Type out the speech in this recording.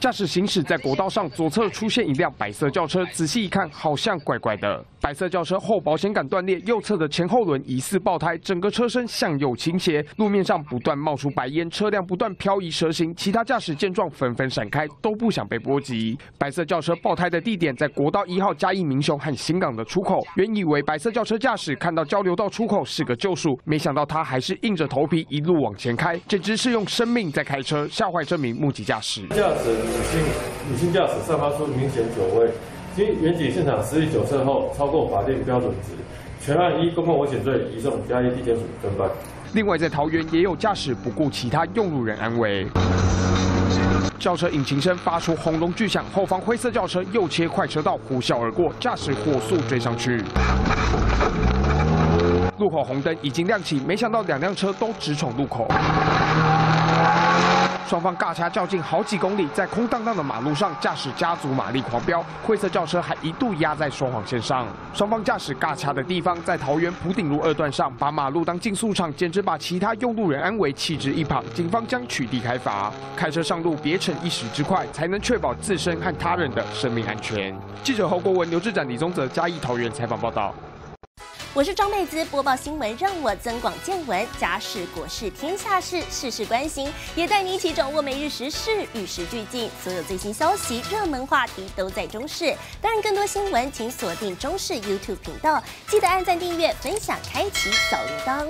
驾驶行驶在国道上，左侧出现一辆白色轿车，仔细一看，好像怪怪的。白色轿车后保险杆断裂，右侧的前后轮疑似爆胎，整个车身向右倾斜，路面上不断冒出白烟，车辆不断漂移蛇行。其他驾驶见状纷纷闪开，都不想被波及。白色轿车爆胎的地点在国道一号嘉义民雄和新港的出口。原以为白色轿车驾驶看到交流道出口是个救赎，没想到他还是硬着头皮一路往前开，简直是用生命在开车，吓坏这名目击。驾驶。女性女性驾驶散发出明显酒味，经原警现场实地酒测后超过法定标准值，全案依公共危险罪移送嘉义地检署侦办。另外，在桃园也有驾驶不顾其他用路人安危，轿车引擎声发出轰隆巨响，后方灰色轿车右切快车道呼啸而过，驾驶火速追上去。路口红灯已经亮起，没想到两辆车都直闯路口。双方尬掐较劲好几公里，在空荡荡的马路上，驾驶加足马力狂飙，灰色轿车还一度压在说谎线上。双方驾驶尬掐的地方在桃园普顶路二段上，把马路当竞速场，简直把其他用路人安危弃之一旁。警方将取缔开罚，开车上路别逞一时之快，才能确保自身和他人的生命安全。记者侯国文、刘志展、李宗泽嘉义桃园采访报道。我是张妹子，播报新闻让我增广见闻，家事国事天下事，事事关心，也带你一起掌握每日时事，与时俱进，所有最新消息、热门话题都在中视。当然，更多新闻请锁定中视 YouTube 频道，记得按赞、订阅、分享、开启小铃铛。